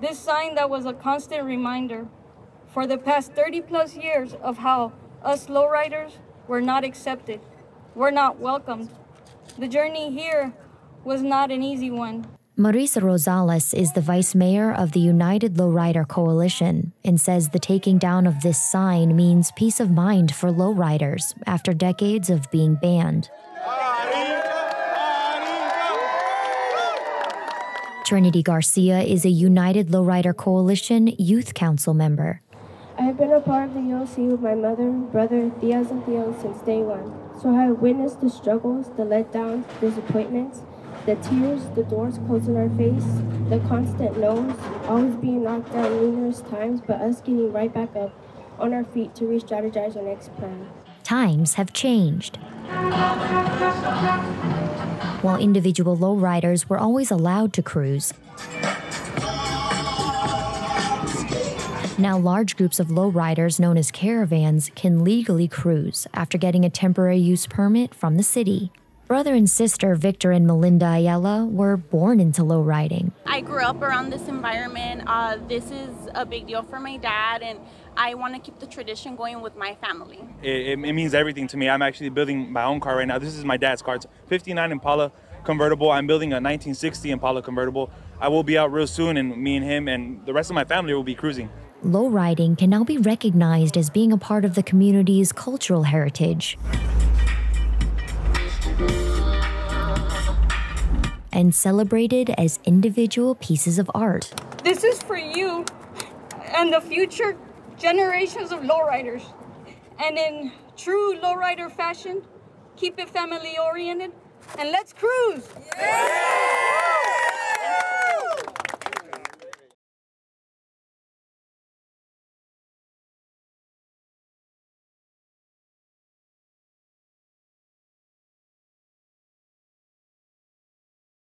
This sign that was a constant reminder for the past 30 plus years of how us lowriders were not accepted, were not welcomed. The journey here was not an easy one. Marisa Rosales is the vice mayor of the United Lowrider Coalition and says the taking down of this sign means peace of mind for lowriders after decades of being banned. Trinity Garcia is a United Lowrider Coalition Youth Council member. I have been a part of the ULC with my mother, brother, Diaz, and Theo since day one. So I have witnessed the struggles, the letdowns, disappointments, the tears, the doors closing our face, the constant no's, always being knocked down numerous times, but us getting right back up on our feet to re strategize our next plan. Times have changed. While individual lowriders were always allowed to cruise, now large groups of lowriders known as caravans can legally cruise after getting a temporary use permit from the city. Brother and sister Victor and Melinda Ayala were born into low riding. I grew up around this environment. Uh, this is a big deal for my dad, and I want to keep the tradition going with my family. It, it, it, means everything to me. I'm actually building my own car right now. This is my dad's car. It's 59 Impala convertible. I'm building a 1960 Impala convertible. I will be out real soon, and me and him and the rest of my family will be cruising. Low riding can now be recognized as being a part of the community's cultural heritage. And celebrated as individual pieces of art. This is for you and the future generations of lowriders. And in true lowrider fashion, keep it family oriented and let's cruise! Yeah!